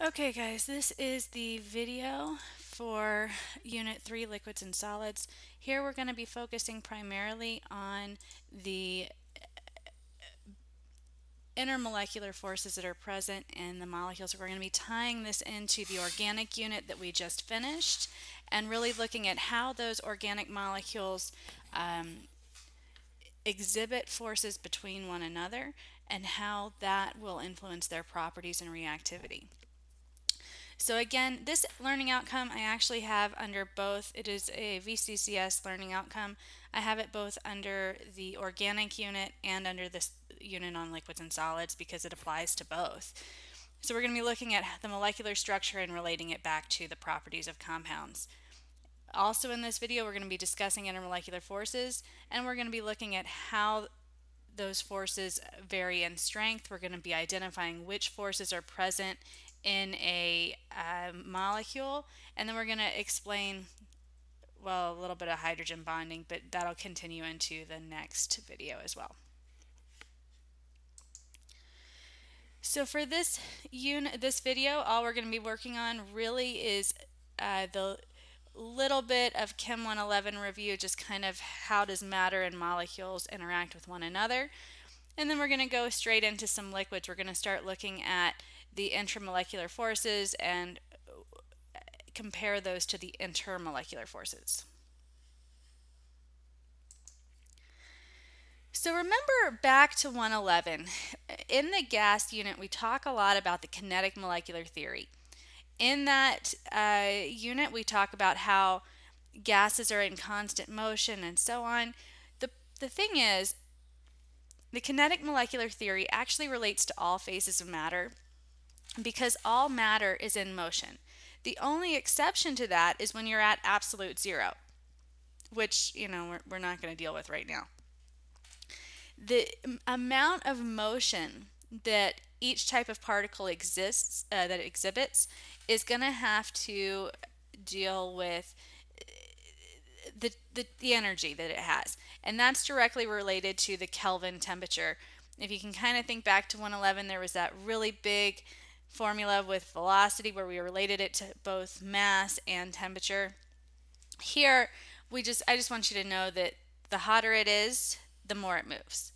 Okay guys, this is the video for Unit 3 Liquids and Solids. Here we're going to be focusing primarily on the intermolecular forces that are present in the molecules. We're going to be tying this into the organic unit that we just finished and really looking at how those organic molecules um, exhibit forces between one another and how that will influence their properties and reactivity. So again, this learning outcome I actually have under both, it is a VCCS learning outcome. I have it both under the organic unit and under this unit on liquids and solids because it applies to both. So we're going to be looking at the molecular structure and relating it back to the properties of compounds. Also in this video we're going to be discussing intermolecular forces and we're going to be looking at how those forces vary in strength. We're going to be identifying which forces are present in a uh, molecule and then we're going to explain well a little bit of hydrogen bonding but that'll continue into the next video as well. So for this unit, this video, all we're going to be working on really is uh, the little bit of Chem 111 review, just kind of how does matter and molecules interact with one another. And then we're going to go straight into some liquids. We're going to start looking at the intramolecular forces and compare those to the intermolecular forces. So remember back to 111, in the gas unit we talk a lot about the kinetic molecular theory. In that uh, unit we talk about how gases are in constant motion and so on. The, the thing is, the kinetic molecular theory actually relates to all phases of matter because all matter is in motion. The only exception to that is when you're at absolute zero, which, you know, we're, we're not going to deal with right now. The amount of motion that each type of particle exists, uh, that exhibits, is going to have to deal with the, the, the energy that it has. And that's directly related to the Kelvin temperature. If you can kind of think back to 111, there was that really big formula with velocity where we related it to both mass and temperature. Here, we just I just want you to know that the hotter it is, the more it moves.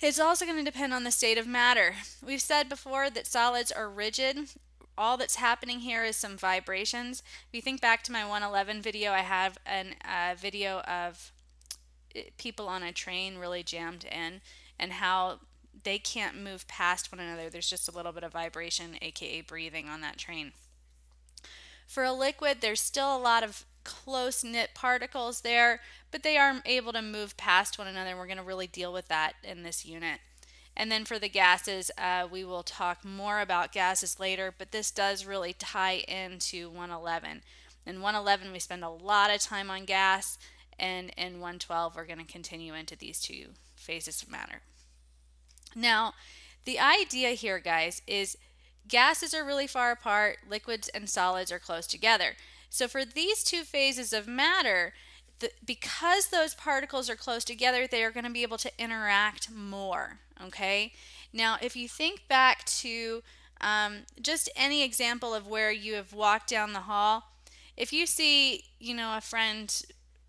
It's also going to depend on the state of matter. We've said before that solids are rigid. All that's happening here is some vibrations. If you think back to my 111 video, I have a uh, video of eh, people on a train really jammed in and how they can't move past one another. There's just a little bit of vibration, aka breathing, on that train. For a liquid, there's still a lot of close knit particles there, but they are able to move past one another. We're going to really deal with that in this unit. And then for the gases, uh, we will talk more about gases later, but this does really tie into 111. In 111, we spend a lot of time on gas, and in 112, we're going to continue into these two phases of matter. Now, the idea here, guys, is gases are really far apart, liquids and solids are close together. So for these two phases of matter, the, because those particles are close together, they are going to be able to interact more, okay? Now, if you think back to um, just any example of where you have walked down the hall, if you see, you know, a friend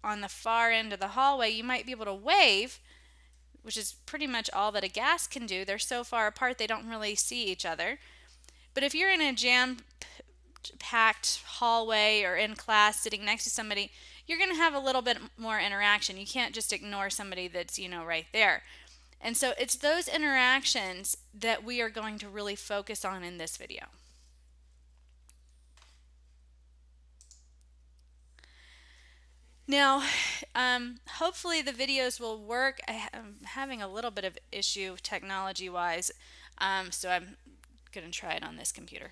on the far end of the hallway, you might be able to wave, which is pretty much all that a gas can do. They're so far apart they don't really see each other. But if you're in a jam packed hallway or in class sitting next to somebody, you're going to have a little bit more interaction. You can't just ignore somebody that's, you know, right there. And so it's those interactions that we are going to really focus on in this video. Now, um, hopefully the videos will work. I am having a little bit of issue technology-wise, um, so I'm going to try it on this computer.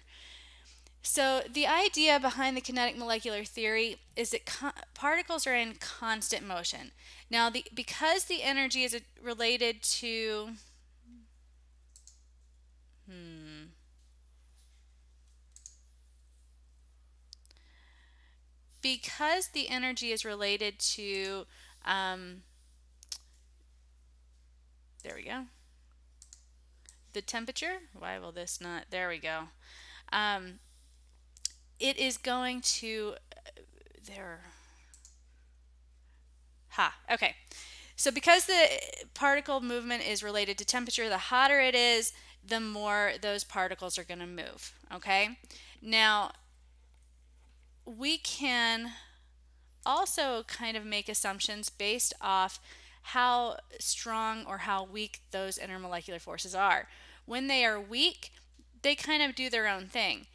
So the idea behind the kinetic molecular theory is that particles are in constant motion. Now, the, because the energy is related to, hmm, because the energy is related to, um, there we go, the temperature, why will this not, there we go. um, it is going to there. Ha. Okay. So because the particle movement is related to temperature, the hotter it is, the more those particles are going to move. Okay. Now we can also kind of make assumptions based off how strong or how weak those intermolecular forces are. When they are weak, they kind of do their own thing.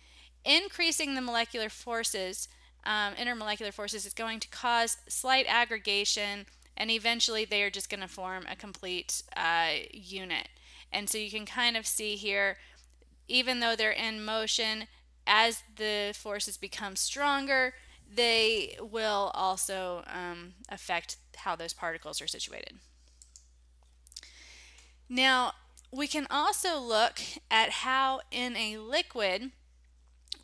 Increasing the molecular forces, um, intermolecular forces, is going to cause slight aggregation, and eventually they are just going to form a complete uh, unit. And so you can kind of see here, even though they're in motion, as the forces become stronger, they will also um, affect how those particles are situated. Now, we can also look at how in a liquid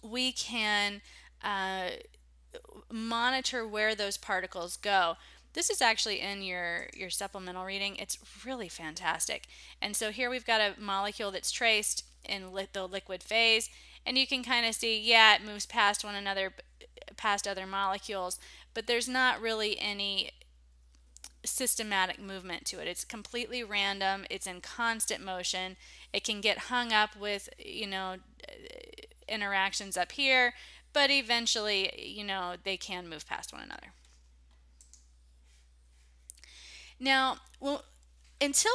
we can uh, monitor where those particles go. This is actually in your, your supplemental reading. It's really fantastic. And so here we've got a molecule that's traced in li the liquid phase, and you can kind of see, yeah, it moves past one another, past other molecules, but there's not really any systematic movement to it. It's completely random. It's in constant motion. It can get hung up with, you know, interactions up here, but eventually, you know, they can move past one another. Now, well, until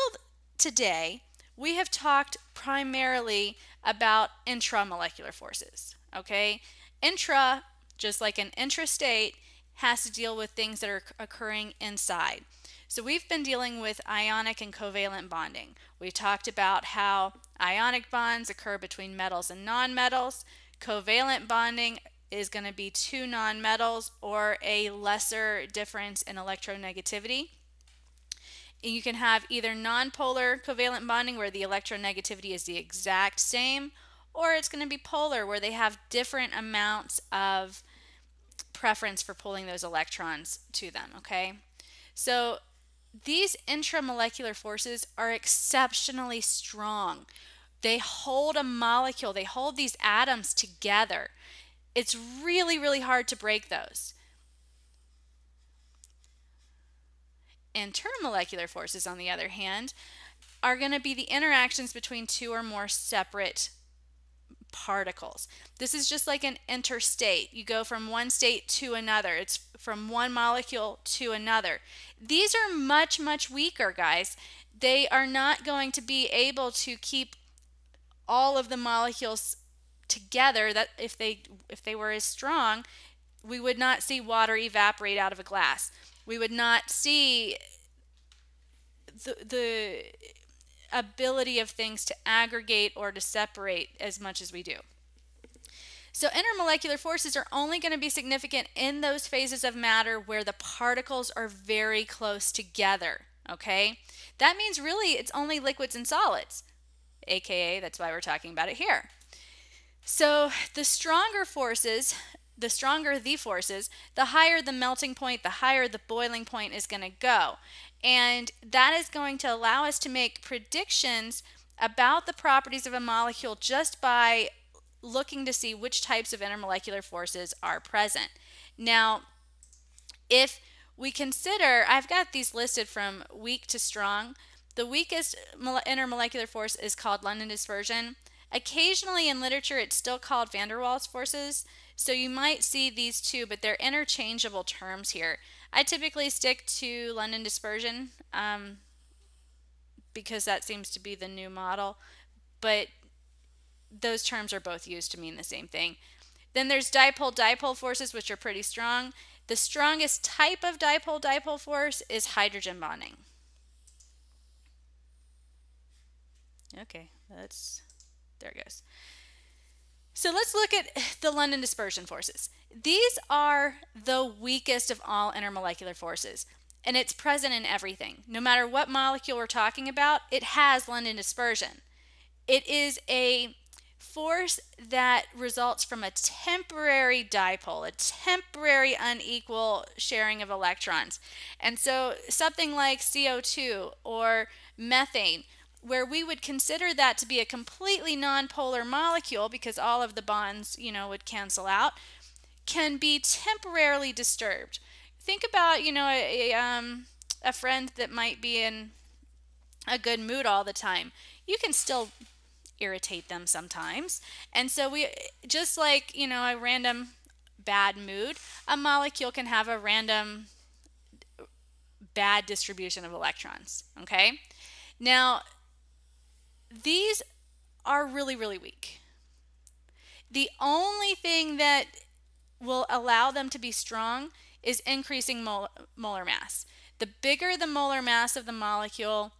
today, we have talked primarily about intramolecular forces, okay? Intra, just like an intrastate, has to deal with things that are occurring inside. So we've been dealing with ionic and covalent bonding. We talked about how ionic bonds occur between metals and nonmetals. Covalent bonding is going to be two nonmetals or a lesser difference in electronegativity. You can have either nonpolar covalent bonding where the electronegativity is the exact same, or it's going to be polar where they have different amounts of preference for pulling those electrons to them, okay? So these intramolecular forces are exceptionally strong. They hold a molecule, they hold these atoms together. It's really, really hard to break those. Intermolecular forces, on the other hand, are going to be the interactions between two or more separate particles. This is just like an interstate. You go from one state to another. It's from one molecule to another. These are much, much weaker, guys. They are not going to be able to keep all of the molecules together that if they if they were as strong, we would not see water evaporate out of a glass. We would not see the the ability of things to aggregate or to separate as much as we do. So intermolecular forces are only going to be significant in those phases of matter where the particles are very close together, okay? That means really it's only liquids and solids, aka that's why we're talking about it here. So the stronger forces, the stronger the forces, the higher the melting point, the higher the boiling point is going to go. And that is going to allow us to make predictions about the properties of a molecule just by looking to see which types of intermolecular forces are present. Now, if we consider, I've got these listed from weak to strong. The weakest intermolecular force is called London dispersion. Occasionally in literature, it's still called van der Waals forces. So you might see these two, but they're interchangeable terms here. I typically stick to London dispersion um, because that seems to be the new model, but those terms are both used to mean the same thing. Then there's dipole-dipole forces, which are pretty strong. The strongest type of dipole-dipole force is hydrogen bonding. Okay, that's, there it goes. So let's look at the London dispersion forces. These are the weakest of all intermolecular forces, and it's present in everything. No matter what molecule we're talking about, it has London dispersion. It is a force that results from a temporary dipole, a temporary unequal sharing of electrons. And so something like CO2 or methane, where we would consider that to be a completely nonpolar molecule because all of the bonds, you know, would cancel out, can be temporarily disturbed. Think about, you know, a, um, a friend that might be in a good mood all the time. You can still irritate them sometimes. And so we just like, you know, a random bad mood, a molecule can have a random bad distribution of electrons, okay? Now, these are really, really weak. The only thing that will allow them to be strong is increasing mol- molar mass. The bigger the molar mass of the molecule,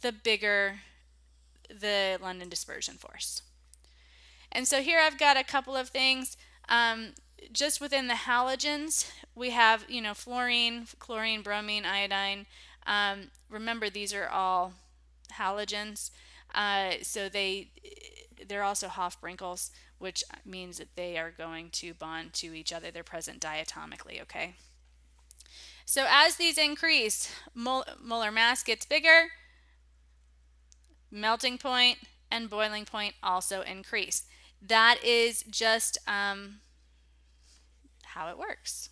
the bigger the London dispersion force. And so here I've got a couple of things. Um, just within the halogens, we have, you know, fluorine, chlorine, bromine, iodine. Um, remember, these are all halogens. Uh, so they they're also HOFBrINCls, which means that they are going to bond to each other. They're present diatomically, okay? So as these increase, mol molar mass gets bigger, melting point and boiling point also increase. That is just um, how it works.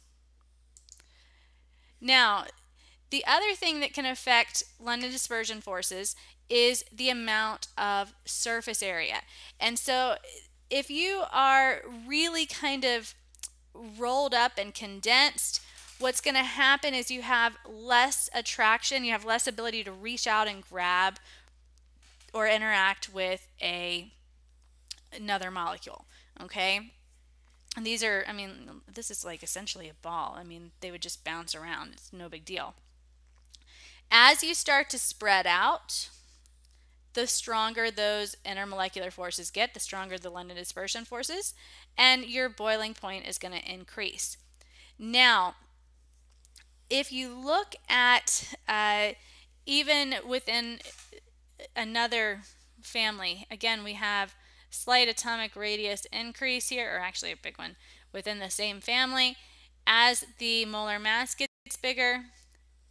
Now, the other thing that can affect London dispersion forces is the amount of surface area. And so if you are really kind of rolled up and condensed, what's going to happen is you have less attraction, you have less ability to reach out and grab or interact with a another molecule, okay? And these are, I mean, this is like essentially a ball. I mean, they would just bounce around. It's no big deal. As you start to spread out, the stronger those intermolecular forces get, the stronger the London dispersion forces, and your boiling point is going to increase. Now, if you look at uh, even within another family, again, we have slight atomic radius increase here, or actually a big one, within the same family. As the molar mass gets bigger,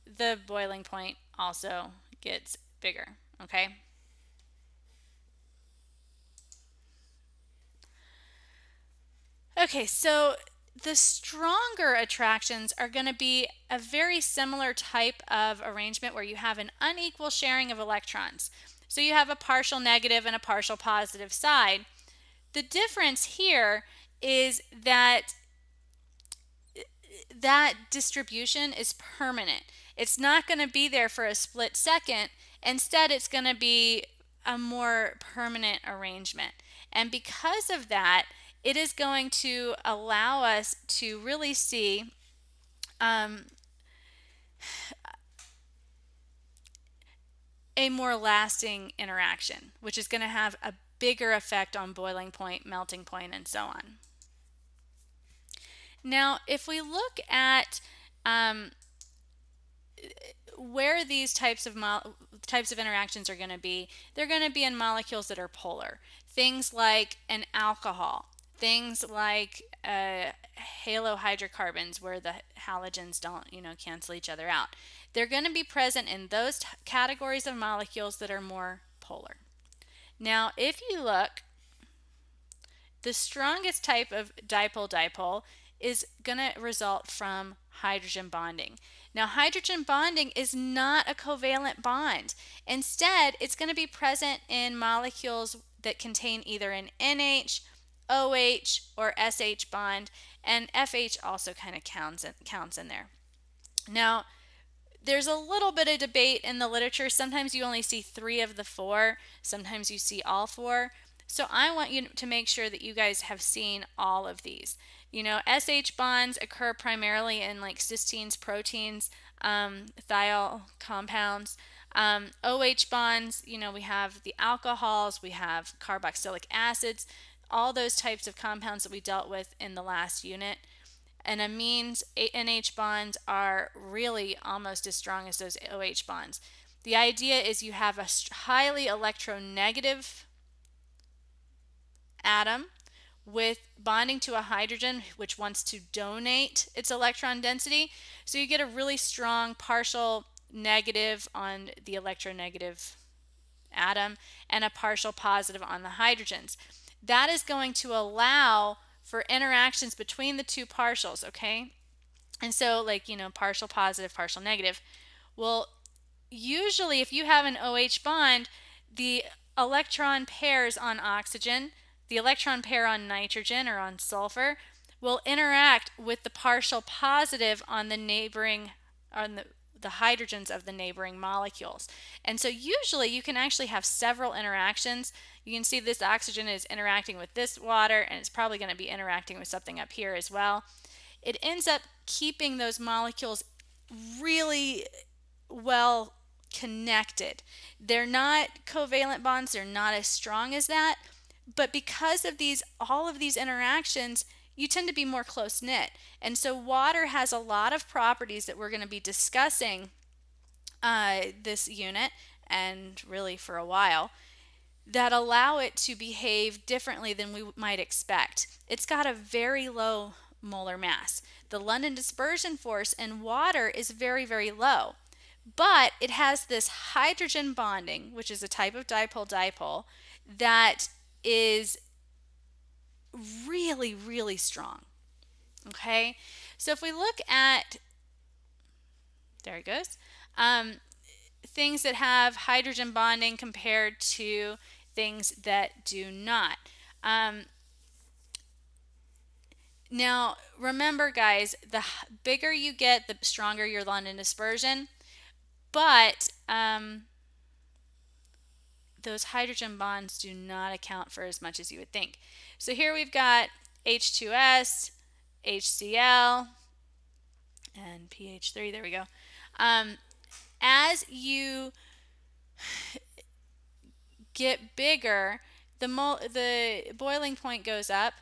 the boiling point also gets bigger, okay? Okay, so the stronger attractions are going to be a very similar type of arrangement where you have an unequal sharing of electrons. So you have a partial negative and a partial positive side. The difference here is that that distribution is permanent. It's not going to be there for a split second. Instead, it's going to be a more permanent arrangement. And because of that, it is going to allow us to really see um, a more lasting interaction, which is going to have a bigger effect on boiling point, melting point, and so on. Now, if we look at um, where these types of types of interactions are going to be, they're going to be in molecules that are polar. Things like an alcohol things like uh, halohydrocarbons where the halogens don't you know cancel each other out. They're going to be present in those categories of molecules that are more polar. Now if you look the strongest type of dipole dipole is going to result from hydrogen bonding. Now, hydrogen bonding is not a covalent bond. Instead, it's going to be present in molecules that contain either an NH OH or SH bond, and FH also kind of counts in, counts in there. Now, there's a little bit of debate in the literature. Sometimes you only see three of the four, sometimes you see all four. So I want you to make sure that you guys have seen all of these. You know, SH bonds occur primarily in like cysteines, proteins, um, thiol compounds. Um, OH bonds, you know, we have the alcohols, we have carboxylic acids all those types of compounds that we dealt with in the last unit. And amines, NH bonds are really almost as strong as those OH bonds. The idea is you have a highly electronegative atom with bonding to a hydrogen which wants to donate its electron density. So you get a really strong partial negative on the electronegative atom and a partial positive on the hydrogens. That is going to allow for interactions between the two partials, okay? And so, like, you know, partial positive, partial negative. Well, usually if you have an OH bond, the electron pairs on oxygen, the electron pair on nitrogen or on sulfur will interact with the partial positive on the neighboring on the the hydrogens of the neighboring molecules. And so usually you can actually have several interactions. You can see this oxygen is interacting with this water and it's probably going to be interacting with something up here as well. It ends up keeping those molecules really well connected. They're not covalent bonds, they're not as strong as that, but because of these all of these interactions, you tend to be more close knit. And so water has a lot of properties that we're going to be discussing uh, this unit and really for a while that allow it to behave differently than we might expect. It's got a very low molar mass. The London dispersion force in water is very, very low. But it has this hydrogen bonding, which is a type of dipole dipole, that is really, really strong. Okay, so if we look at, there it goes, um, things that have hydrogen bonding compared to things that do not. Um, now, remember, guys, the bigger you get, the stronger your London dispersion. But um, those hydrogen bonds do not account for as much as you would think. So here we've got H2S, HCl, and PH3. There we go. Um, as you get bigger, the the boiling point goes up,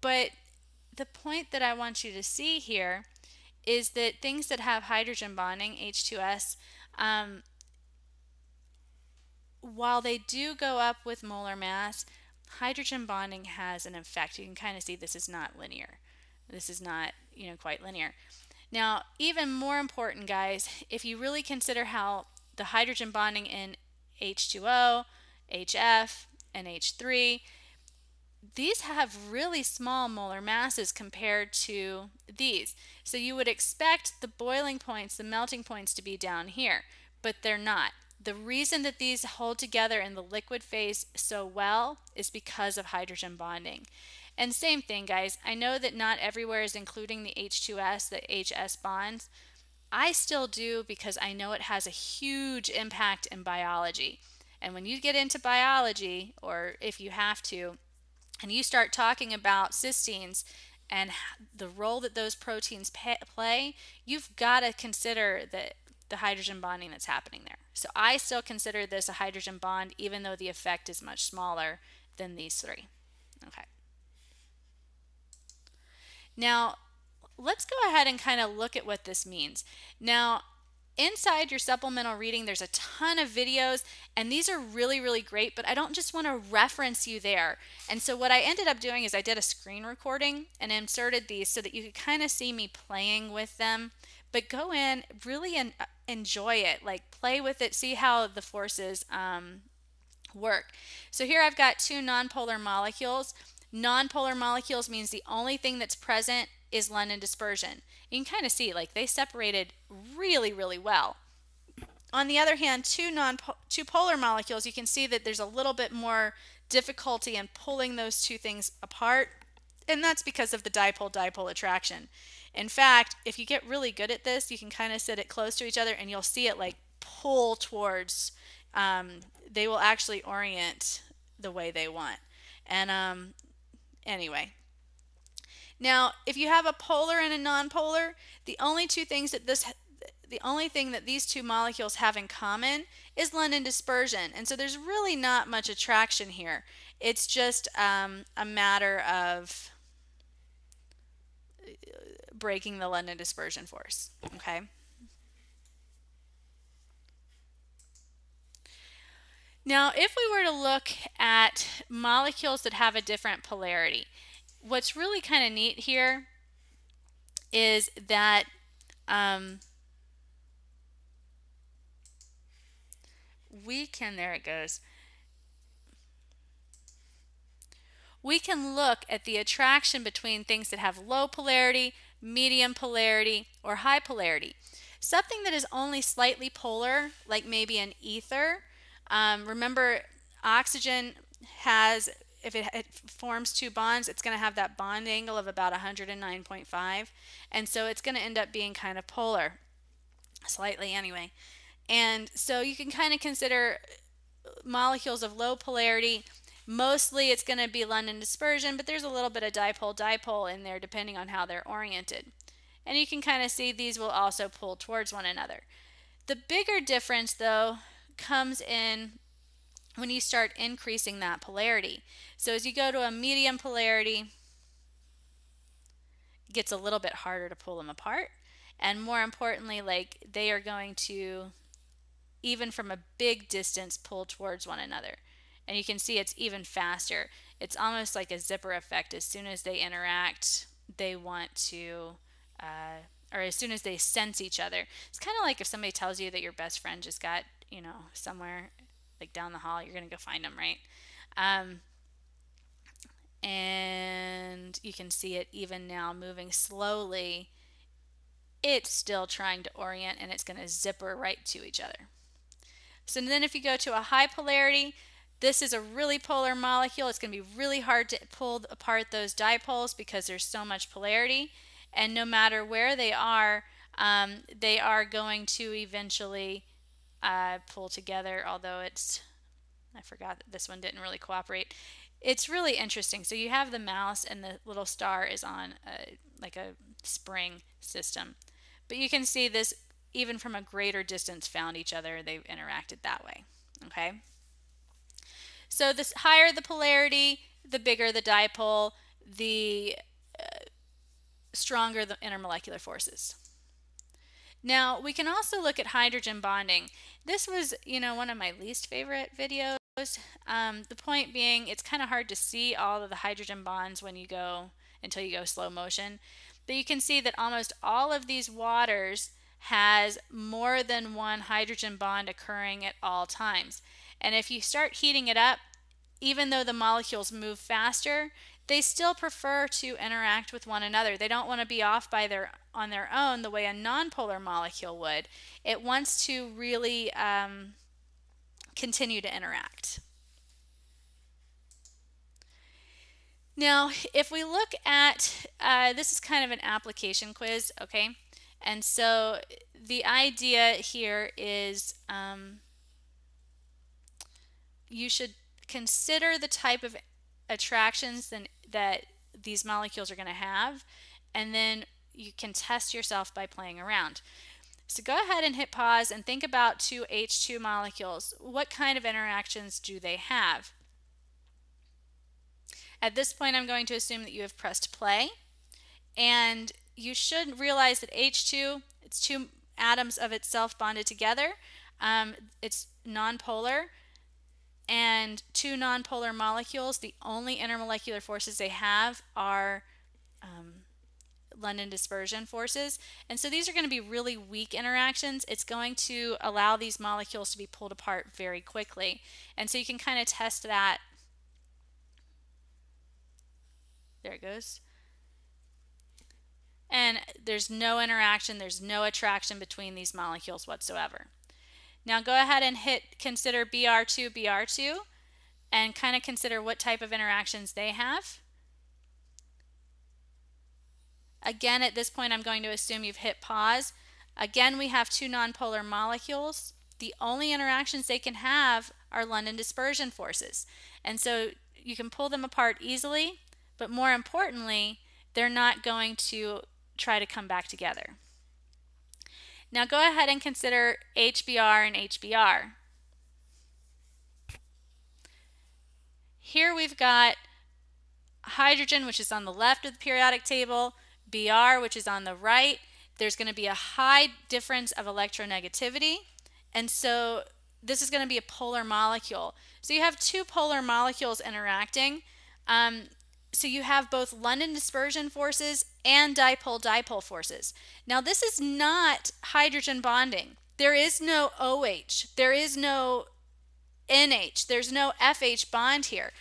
but the point that I want you to see here is that things that have hydrogen bonding, H2S, um, while they do go up with molar mass, hydrogen bonding has an effect. You can kind of see this is not linear. This is not, you know, quite linear. Now, even more important, guys, if you really consider how the hydrogen bonding in H2O, HF, and H3 these have really small molar masses compared to these. So you would expect the boiling points, the melting points to be down here, but they're not. The reason that these hold together in the liquid phase so well is because of hydrogen bonding. And same thing, guys. I know that not everywhere is including the H2S, the HS bonds. I still do because I know it has a huge impact in biology. And when you get into biology, or if you have to, and you start talking about cysteines and the role that those proteins play, you've got to consider the, the hydrogen bonding that's happening there. So I still consider this a hydrogen bond, even though the effect is much smaller than these three. Okay. Now, let's go ahead and kind of look at what this means. Now, Inside your supplemental reading, there's a ton of videos, and these are really, really great, but I don't just want to reference you there. And so, what I ended up doing is I did a screen recording and inserted these so that you could kind of see me playing with them. But go in, really en- enjoy it, like play with it, see how the forces um, work. So, here I've got two nonpolar molecules. Nonpolar molecules means the only thing that's present is London dispersion. You can kind of see like they separated really, really well. On the other hand, two non two polar molecules, you can see that there's a little bit more difficulty in pulling those two things apart, and that's because of the dipole-dipole attraction. In fact, if you get really good at this, you can kind of sit it close to each other and you'll see it like pull towards, um, they will actually orient the way they want. And um, anyway, now, if you have a polar and a nonpolar, the only two things that this the only thing that these two molecules have in common is London dispersion. And so there's really not much attraction here. It's just um, a matter of breaking the London dispersion force. Okay. Now, if we were to look at molecules that have a different polarity, what's really kind of neat here is that um, we can, there it goes. We can look at the attraction between things that have low polarity, medium polarity, or high polarity. Something that is only slightly polar, like maybe an ether. Um, remember, oxygen has, if it, it forms two bonds, it's going to have that bond angle of about 109.5. And so it's going to end up being kind of polar, slightly anyway. And so you can kind of consider molecules of low polarity. Mostly it's going to be London dispersion, but there's a little bit of dipole-dipole in there depending on how they're oriented. And you can kind of see these will also pull towards one another. The bigger difference, though, comes in when you start increasing that polarity. So as you go to a medium polarity, it gets a little bit harder to pull them apart. And more importantly, like they are going to, even from a big distance, pull towards one another. And you can see it's even faster. It's almost like a zipper effect. As soon as they interact, they want to uh, or as soon as they sense each other. It's kind of like if somebody tells you that your best friend just got, you know, somewhere like down the hall, you're going to go find them, right? Um, and you can see it even now moving slowly. It's still trying to orient and it's going to zipper right to each other. So then if you go to a high polarity, this is a really polar molecule. It's going to be really hard to pull apart those dipoles because there's so much polarity and no matter where they are, um, they are going to eventually uh, pull together, although it's, I forgot that this one didn't really cooperate. It's really interesting. So you have the mouse and the little star is on a, like a spring system. But you can see this even from a greater distance found each other. They've interacted that way. Okay. So the higher the polarity, the bigger the dipole, the stronger the intermolecular forces. Now, we can also look at hydrogen bonding. This was, you know, one of my least favorite videos. Um, the point being, it's kind of hard to see all of the hydrogen bonds when you go, until you go slow motion. But you can see that almost all of these waters has more than one hydrogen bond occurring at all times. And if you start heating it up, even though the molecules move faster, they still prefer to interact with one another. They don't want to be off by their on their own the way a nonpolar molecule would. It wants to really um, continue to interact. Now, if we look at, uh, this is kind of an application quiz, okay? And so the idea here is um, you should consider the type of attractions then that these molecules are going to have and then you can test yourself by playing around. So go ahead and hit pause and think about two H2 molecules. What kind of interactions do they have? At this point I'm going to assume that you have pressed play and you should realize that H2 it's two atoms of itself bonded together. Um, it's nonpolar and two nonpolar molecules, the only intermolecular forces they have are um, London dispersion forces. And so these are going to be really weak interactions. It's going to allow these molecules to be pulled apart very quickly. And so you can kind of test that. There it goes. And there's no interaction, there's no attraction between these molecules whatsoever. Now go ahead and hit consider BR2, BR2 and kind of consider what type of interactions they have. Again, at this point, I'm going to assume you've hit pause. Again, we have two nonpolar molecules. The only interactions they can have are London dispersion forces. And so you can pull them apart easily, but more importantly, they're not going to try to come back together. Now go ahead and consider HBr and HBr. Here we've got hydrogen, which is on the left of the periodic table, Br, which is on the right. There's going to be a high difference of electronegativity. And so this is going to be a polar molecule. So you have two polar molecules interacting. Um, so you have both London dispersion forces and dipole-dipole forces. Now this is not hydrogen bonding. There is no OH. There is no NH. There's no FH bond here.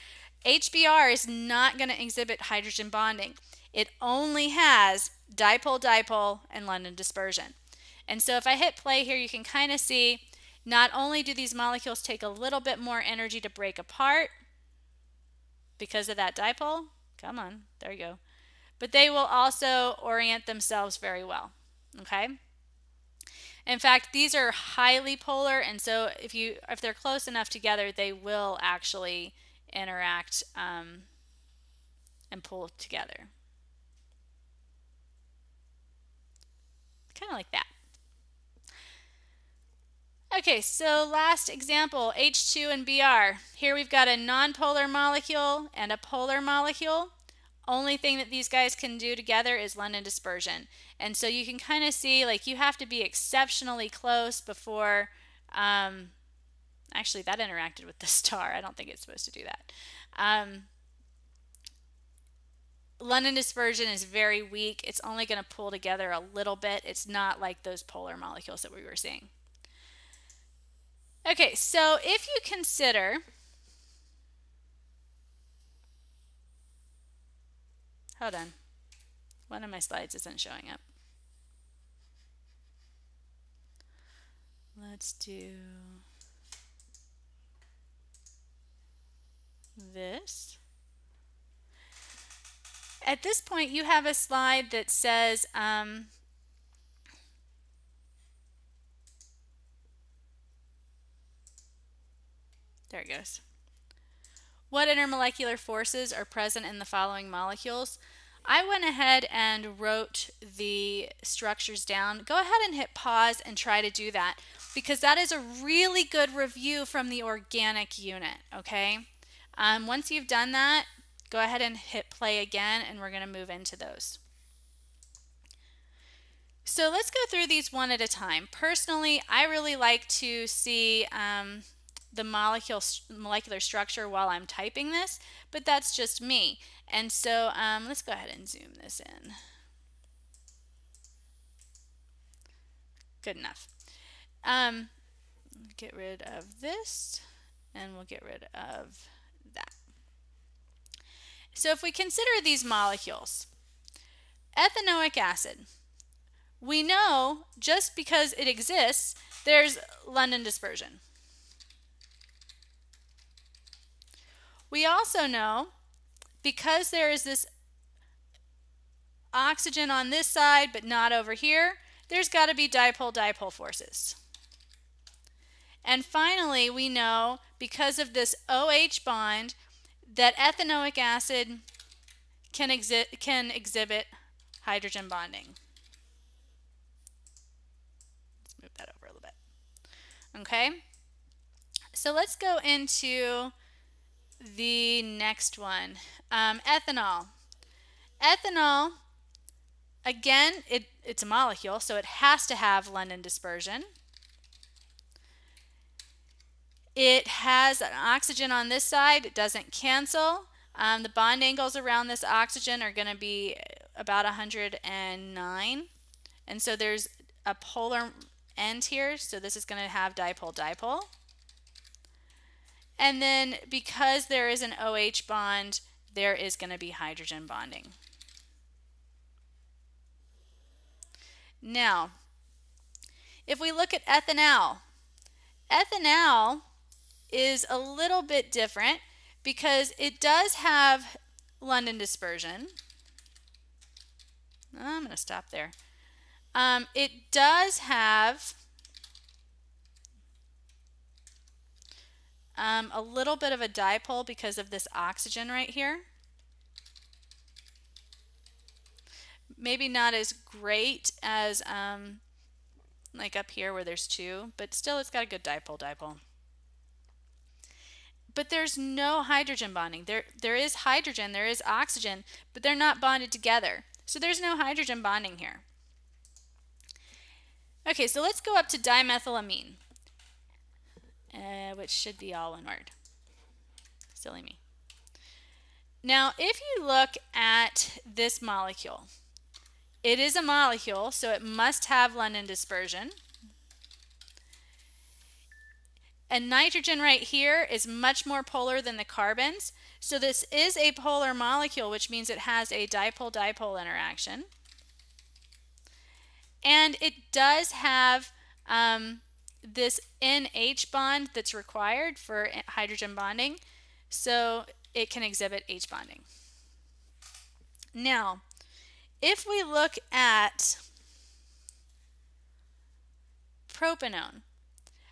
HBr is not going to exhibit hydrogen bonding. It only has dipole-dipole and London dispersion. And so if I hit play here, you can kind of see not only do these molecules take a little bit more energy to break apart because of that dipole, come on, there you go, but they will also orient themselves very well, okay? In fact, these are highly polar, and so if you if they're close enough together, they will actually interact um, and pull together. Kind of like that. Okay, so last example, H2 and Br. Here we've got a nonpolar molecule and a polar molecule. Only thing that these guys can do together is London dispersion. And so you can kind of see like you have to be exceptionally close before, um, actually that interacted with the star. I don't think it's supposed to do that. Um, London dispersion is very weak. It's only going to pull together a little bit. It's not like those polar molecules that we were seeing. Okay, so if you consider Hold on. One of my slides isn't showing up. Let's do this. At this point, you have a slide that says um, there it goes. What intermolecular forces are present in the following molecules? I went ahead and wrote the structures down. Go ahead and hit pause and try to do that because that is a really good review from the organic unit, okay? Um, once you've done that, go ahead and hit play again and we're going to move into those. So let's go through these one at a time. Personally, I really like to see um, the molecule molecular structure while I'm typing this, but that's just me. And so um, let's go ahead and zoom this in. Good enough. Um, get rid of this, and we'll get rid of that. So if we consider these molecules, ethanoic acid, we know just because it exists, there's London dispersion. We also know because there is this oxygen on this side but not over here, there's got to be dipole-dipole forces. And finally, we know because of this OH bond that ethanoic acid can, exi can exhibit hydrogen bonding. Let's move that over a little bit. Okay? So let's go into the next one. Um, ethanol. Ethanol, again, it, it's a molecule, so it has to have London dispersion. It has an oxygen on this side. It doesn't cancel. Um, the bond angles around this oxygen are going to be about 109. And so there's a polar end here. So this is going to have dipole-dipole. And then because there is an OH bond, there is going to be hydrogen bonding. Now, if we look at ethanol, ethanol is a little bit different because it does have London dispersion. I'm going to stop there. Um, it does have Um, a little bit of a dipole because of this oxygen right here. Maybe not as great as um, like up here where there's two, but still it's got a good dipole-dipole. But there's no hydrogen bonding. There, there is hydrogen, there is oxygen, but they're not bonded together. So there's no hydrogen bonding here. Okay, so let's go up to dimethylamine uh, which should be all one word. Silly me. Now, if you look at this molecule, it is a molecule, so it must have London dispersion. And nitrogen right here is much more polar than the carbons. So this is a polar molecule, which means it has a dipole-dipole interaction. And it does have um, this NH bond that's required for hydrogen bonding. So it can exhibit H bonding. Now, if we look at propanone,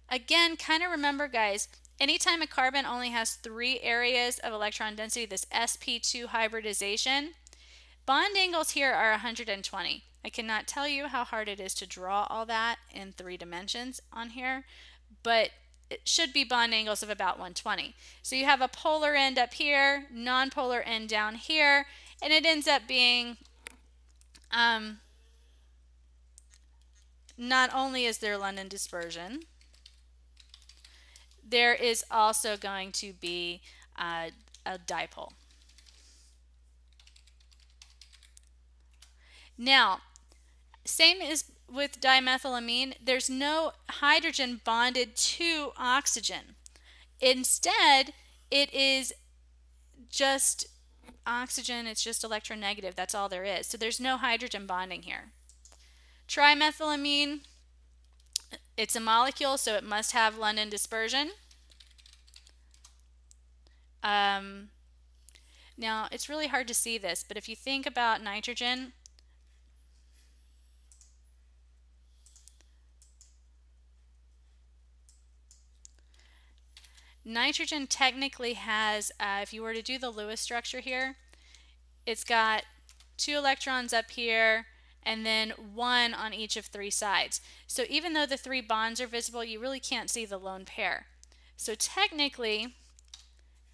again, kind of remember, guys, anytime a carbon only has three areas of electron density, this sp2 hybridization, bond angles here are 120. I cannot tell you how hard it is to draw all that in three dimensions on here, but it should be bond angles of about 120. So you have a polar end up here, nonpolar end down here, and it ends up being um, not only is there London dispersion, there is also going to be uh, a dipole. Now, same as with dimethylamine, there's no hydrogen bonded to oxygen. Instead, it is just oxygen, it's just electronegative. That's all there is. So there's no hydrogen bonding here. Trimethylamine, it's a molecule, so it must have London dispersion. Um, now, it's really hard to see this, but if you think about nitrogen, Nitrogen technically has, uh, if you were to do the Lewis structure here, it's got two electrons up here and then one on each of three sides. So even though the three bonds are visible, you really can't see the lone pair. So technically,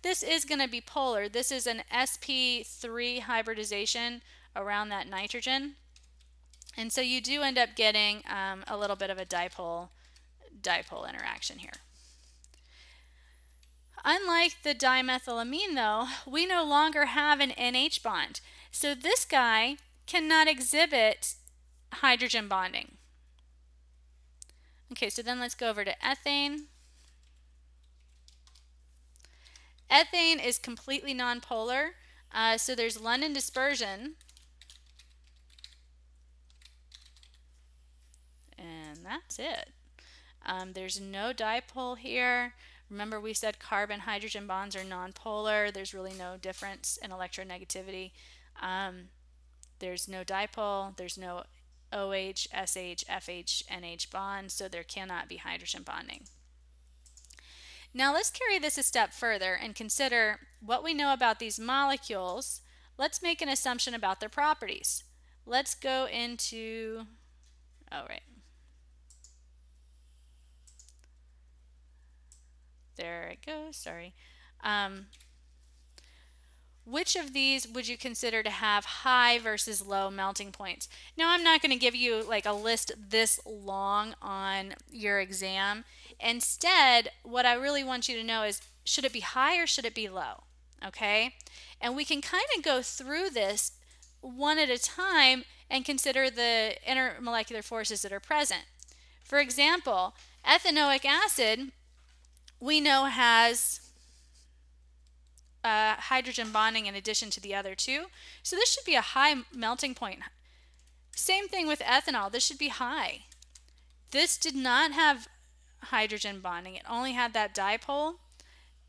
this is going to be polar. This is an sp3 hybridization around that nitrogen. And so you do end up getting um, a little bit of a dipole dipole interaction here. Unlike the dimethylamine, though, we no longer have an NH bond. So this guy cannot exhibit hydrogen bonding. Okay, so then let's go over to ethane. Ethane is completely nonpolar, uh, so there's London dispersion. And that's it. Um, there's no dipole here. Remember we said carbon hydrogen bonds are nonpolar. There's really no difference in electronegativity. Um, there's no dipole. There's no OH, SH, FH, NH bond, so there cannot be hydrogen bonding. Now let's carry this a step further and consider what we know about these molecules. Let's make an assumption about their properties. Let's go into, oh right, There it goes, sorry. Um, which of these would you consider to have high versus low melting points? Now, I'm not going to give you like a list this long on your exam. Instead, what I really want you to know is should it be high or should it be low? Okay? And we can kind of go through this one at a time and consider the intermolecular forces that are present. For example, ethanoic acid we know has uh, hydrogen bonding in addition to the other two. So this should be a high melting point. Same thing with ethanol. This should be high. This did not have hydrogen bonding. It only had that dipole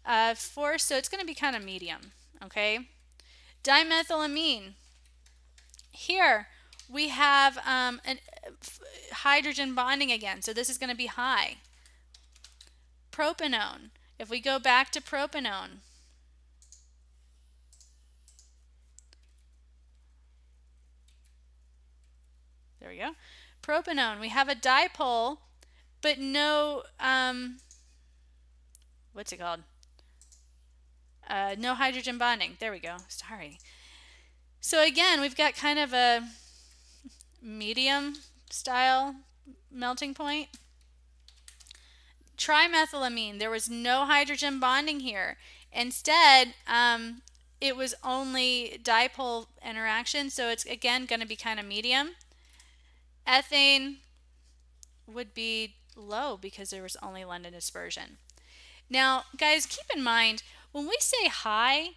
uh, force, so it's going to be kind of medium. Okay. Dimethylamine. Here we have um, an, uh, hydrogen bonding again, so this is going to be high propanone. If we go back to propanone, there we go. Propanone, we have a dipole, but no, um, what's it called? Uh, no hydrogen bonding. There we go. Sorry. So again, we've got kind of a medium style melting point trimethylamine, there was no hydrogen bonding here. Instead, um, it was only dipole interaction, so it's again going to be kind of medium. Ethane would be low because there was only London dispersion. Now, guys, keep in mind when we say high,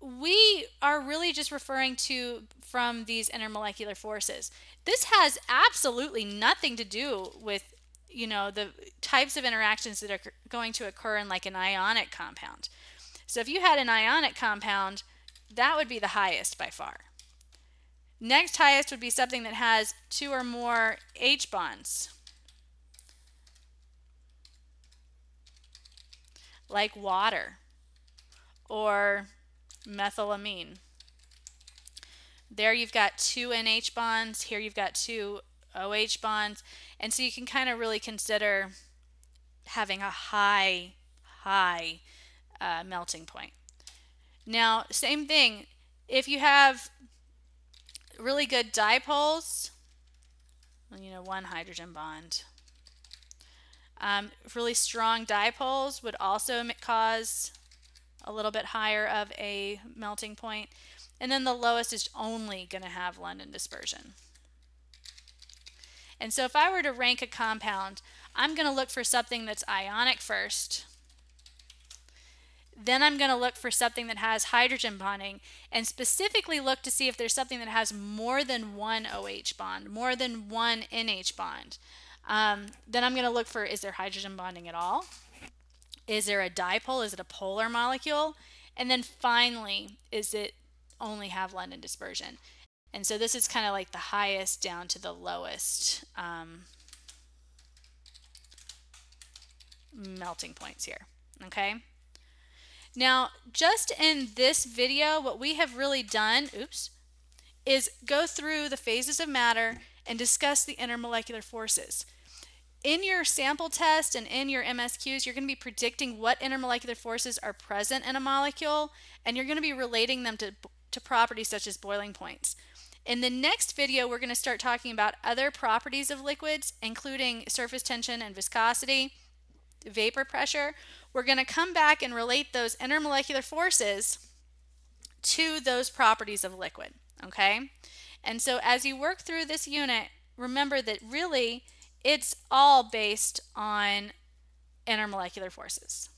we are really just referring to from these intermolecular forces. This has absolutely nothing to do with you know the types of interactions that are going to occur in like an ionic compound. So if you had an ionic compound, that would be the highest by far. Next highest would be something that has two or more H bonds. Like water or methylamine. There you've got two NH bonds. Here you've got two OH bonds. And so you can kind of really consider having a high, high uh, melting point. Now, same thing, if you have really good dipoles, you know, one hydrogen bond. Um, really strong dipoles would also cause a little bit higher of a melting point. And then the lowest is only going to have London dispersion. And so if I were to rank a compound, I'm going to look for something that's ionic first. Then I'm going to look for something that has hydrogen bonding and specifically look to see if there's something that has more than one OH bond, more than one NH bond. Um, then I'm going to look for is there hydrogen bonding at all? Is there a dipole? Is it a polar molecule? And then finally, is it only have London dispersion? And so this is kind of like the highest down to the lowest um, melting points here. Okay. Now, just in this video, what we have really done, oops, is go through the phases of matter and discuss the intermolecular forces in your sample test and in your MSQs, you're going to be predicting what intermolecular forces are present in a molecule, and you're going to be relating them to, to properties such as boiling points. In the next video, we're going to start talking about other properties of liquids, including surface tension and viscosity, vapor pressure. We're going to come back and relate those intermolecular forces to those properties of liquid, okay? And so as you work through this unit, remember that really it's all based on intermolecular forces.